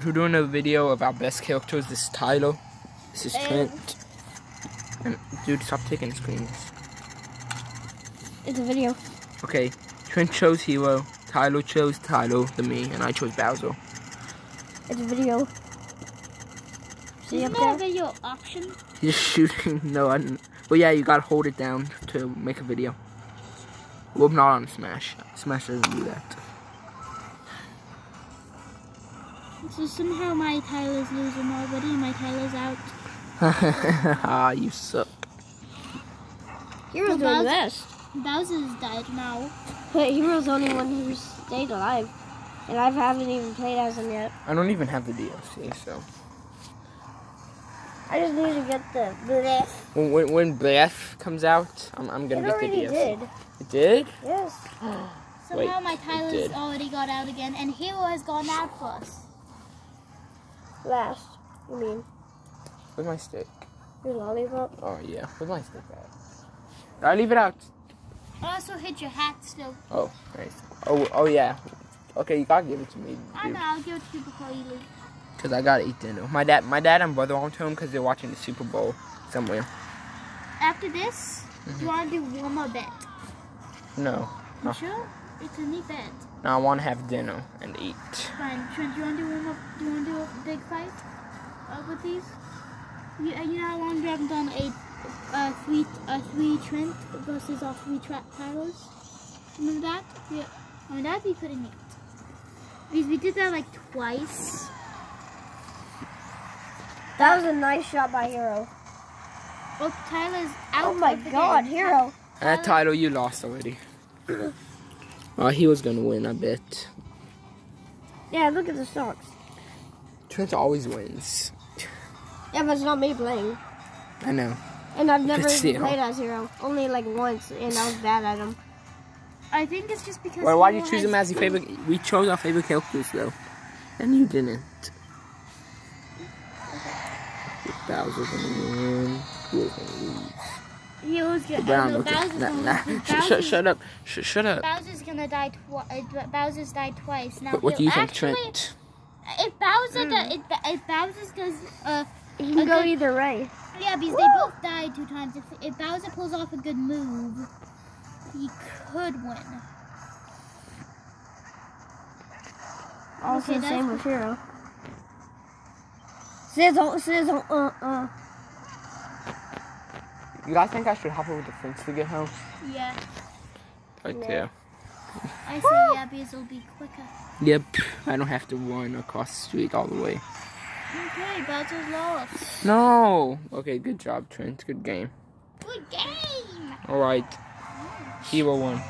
We're doing a video of our best characters. This is Tyler. This is And- Trent. And dude, stop taking screens. It's a video. Okay, Trent chose Hero. Tyler chose Tyler, the me, and I chose Bowser. It's a video. See up Isn't there a video option? You're shooting. No, I didn't. But yeah, you gotta hold it down to make a video. Well, not on Smash. Smash doesn't do that. So somehow my Tyler's losing already. My Tyler's out. ah, you suck. Hero's The doing the Bowser- best. Bowser's died now. But Hero's the only one who's stayed alive. And I haven't even played as him yet. I don't even have the DLC, so. I just need to get the bleh. When, when, when Breath comes out, I'm, I'm gonna get the already DLC. did. It did? Yes. Somehow Wait, my it Tyler's already got out again, and Hero has gone out first. Last. You mean With my stick? your lollipop? Oh, yeah. with my stick at? Did I leave it out? I Also hit your hat still. Oh, nice. Oh, oh yeah. Okay, you gotta give it to me. I know, I'll give it to you before you leave. Cause I gotta eat dinner. My dad, my dad and brother aren't home because they're watching the Super Bowl somewhere. After this, Mm-hmm. you want to do one more bet? No, You sure? It's a neat bet. No, I want to have dinner and eat. Fine. Trent, you want to do one more? Do you want to do a big fight uh, with these? You, uh, you know how long we haven't done a uh, three uh, three Trent versus our three tra- Tylers? Remember that? Yeah. I mean that'd be pretty neat. Because we did that like twice. That was a nice shot by Hero. Well, Tyler's out. Oh my god. Hero. That title you lost already. Oh, he was gonna win, I bet. Yeah, look at the socks. Trent always wins. Yeah, but it's not me playing. I know. And I've never even played as Hero. Only like once, and I was bad at him. I think it's just because. Well, why do you choose has- him as your favorite? We chose our favorite characters though, and you didn't. Bowser gonna win. Who's gonna lose? Hero's gonna. Brown, no. Bowser's Nah, gonna nah. lose. Sh- sh- Bowser's- shut up. Sh- shut up. Bowser's gonna die twice. Uh, Bowser's died twice. Now, What, what do you he'll think, Trent? If Bowser, does, if, if Bowser does, uh, He can go Okay. either way. yeah, because they both died two times. If, if Bowser pulls off a good move, he could win. Also Okay, same with Hero. Sizzle, sizzle, uh, uh. You guys think I should hop over the fence to get home? Yeah, Right Yeah. there. I say yeah because it'll be quicker. Yep. I don't have to run across the street all the way. Okay, Bowser's lost. No. Okay. Good job, Trent. Good game. Good game. All right. Hero won.